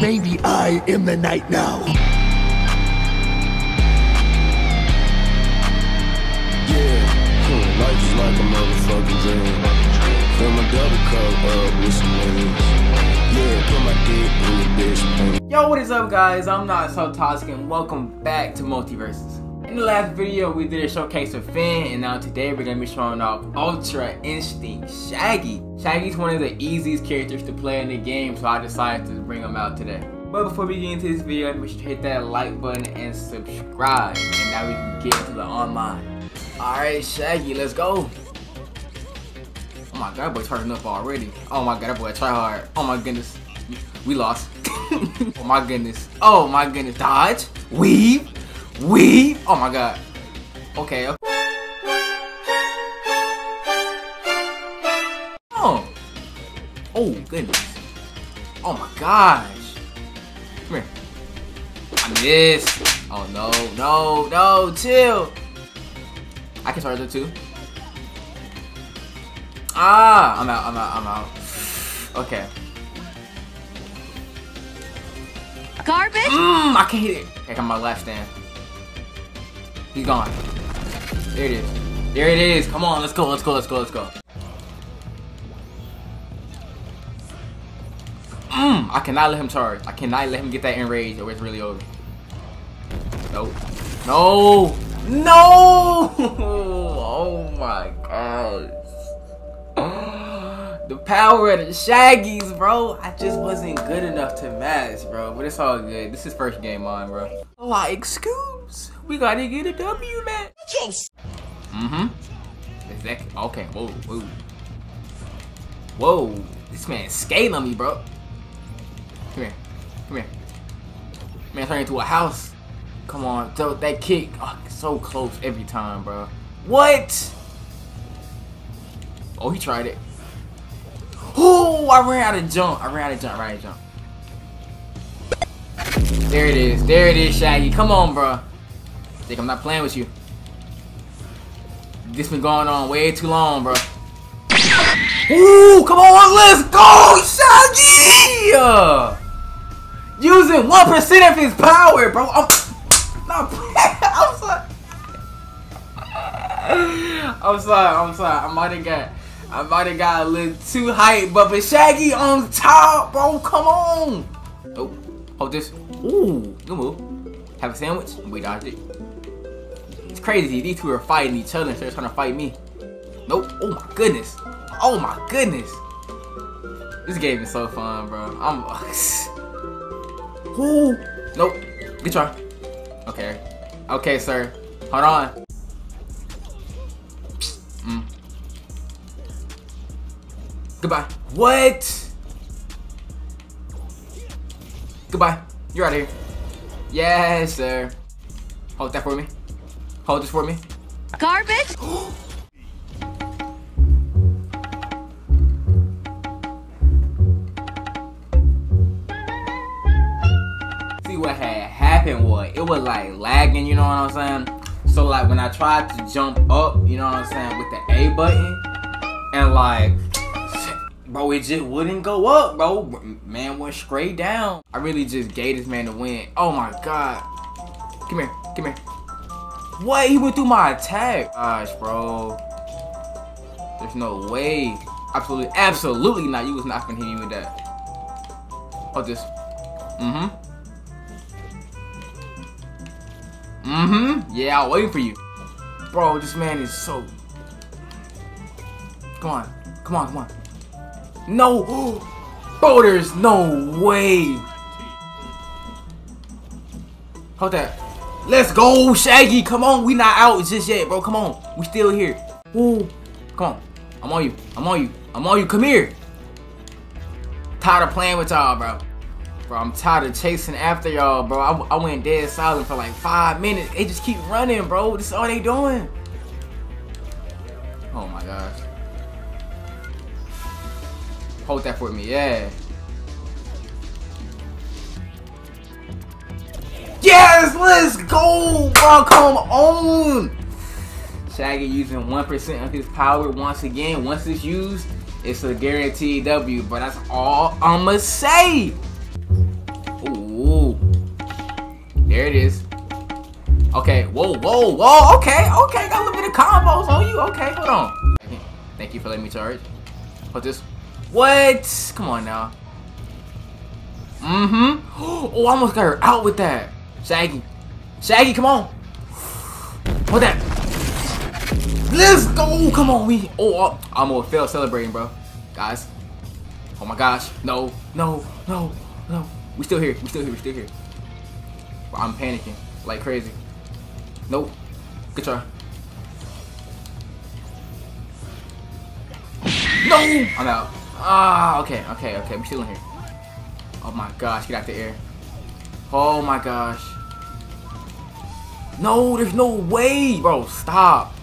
Baby, I am the night now. Yeah, life is like a motherfucking dream. Fill my double cup up with some leans. Yeah, put my dick in your bitch. Yo, what is up guys? I'm not so toxic and welcome back to Multiversus. In the last video, we did a showcase of Finn, and now today we're gonna be showing off Ultra Instinct Shaggy. Shaggy's one of the easiest characters to play in the game, so I decided to bring him out today. But before we get into this video, make sure to hit that like button and subscribe, and now we can get into the online. Alright, Shaggy, let's go. Oh my god, boy turning up already. Oh my god, that boy try hard. Oh my goodness. We lost. oh my goodness. Oh my goodness. Dodge. Weave. Weave. Oh my god. Okay. okay. Oh. Oh goodness. Oh my gosh. Come here. I missed. Oh no, no, no, chill. I can start it too. Ah, I'm out, I'm out, I'm out. Okay. Garbage? Mmm, I can't hit it. I got my left stand. He's gone. There it is. There it is. Come on, let's go, let's go, let's go, let's go. Mmm, I cannot let him charge. I cannot let him get that enrage or it's really over. Nope. No! No! Oh my gosh. The power of the Shaggies, bro. I just wasn't good enough to match, bro. But it's all good. This is first game on, bro. Oh, like Scoops. We gotta get a W, man. Mm-hmm. Exactly. Okay. Whoa, whoa. Whoa. This man's scaling on me, bro. Come here. Come here. Man, turn into a house. Come on. Throw that kick. Oh, so close every time, bro. What? Oh, he tried it. Oh, I ran out of jump. I ran out of jump. Right jump. There it is. There it is, Shaggy. Come on, bro. I'm not playing with you. This been going on way too long, bro. Ooh, come on, let's go, Shaggy! Using one percent of his power, bro. I'm not playing. I'm sorry. I'm sorry. I'm sorry. I might have got. I might have got a little too hype, but with Shaggy on top, bro, come on. Oh, hold this. Ooh, good move. Have a sandwich. We dodged it. Crazy. These two are fighting each other of trying to fight me. Nope. Oh my goodness. Oh my goodness. This game is so fun, bro. I'm. Ooh. Nope. Good try. Okay. Okay, sir. Hold on. Mm. Goodbye. What? Goodbye. You're out of here. Yes, sir. Hold that for me. Hold this for me. Garbage? See what had happened was it was like lagging, you know what I'm saying? So like when I tried to jump up, you know what I'm saying, with the A button, and like Bro, it just wouldn't go up, bro. Man went straight down. I really just gave this man the win. Oh my god. Come here, come here. What? He went through my attack. Gosh, bro. There's no way. Absolutely, absolutely not. You was not gonna hit me with that. Hold this. Mm-hmm. Mm-hmm. Yeah, I'll wait for you. Bro, this man is so... Come on. Come on, come on. No! Bro, there's no way! Hold that. Let's go, Shaggy! Come on, we not out just yet, bro. Come on. We still here. Ooh. Come on. I'm on you. I'm on you. I'm on you. Come here. Tired of playing with y'all, bro. Bro, I'm tired of chasing after y'all, bro. I, I went dead silent for like five minutes. They just keep running, bro. This is all they doing. Oh my gosh. Hold that for me, yeah. Yes, let's bro. Come on. Shaggy using 1% of his power once again. Once it's used, it's a guaranteed W. But that's all I'ma say. Ooh. There it is. Okay, whoa, whoa, whoa, okay, okay, got a little bit of combos on you. Okay, hold on. Thank you for letting me charge. Put this. What? Come on now. Mm-hmm. Oh, I almost got her out with that. Shaggy. Shaggy, come on. Hold that? Let's go. Come on, we. Oh, I'm gonna fail celebrating, bro. Guys. Oh my gosh. No, no, no, no. We still here. We still here. We still here. I'm panicking like crazy. Nope. Good try. No! I'm out. Ah, okay, okay, okay. I'm still in here. Oh my gosh, get out the air. Oh my gosh. No, there's no way, bro. Stop.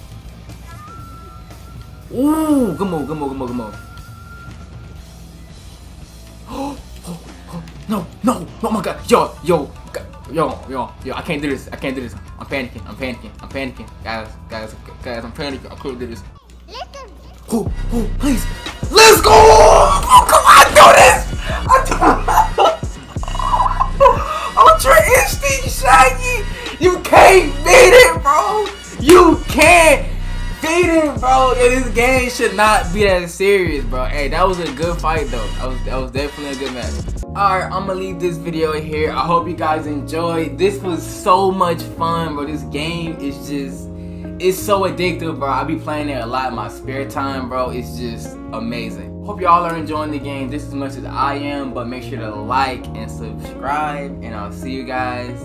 Ooh, come on, come on, come on, come on. Oh, oh, oh, no, no, oh my god, yo, yo, yo, yo, yo, I can't do this, I can't do this. I'm panicking, I'm panicking, I'm panicking. Guys, guys, guys, I'm panicking. I couldn't do this. Oh, oh, please. Let's go! Oh, come on, do this! I do Ultra Instinct Shaggy! Can't beat it, bro! You can't beat it, bro! This game should not be that serious, bro. Hey, that was a good fight, though. That was, that was definitely a good match. Alright, I'm gonna leave this video here. I hope you guys enjoyed. This was so much fun, bro. This game is just it's so addictive, bro. I'll be playing it a lot in my spare time, bro. It's just amazing. Hope y'all are enjoying the game just as much as I am, but make sure to like and subscribe, and I'll see you guys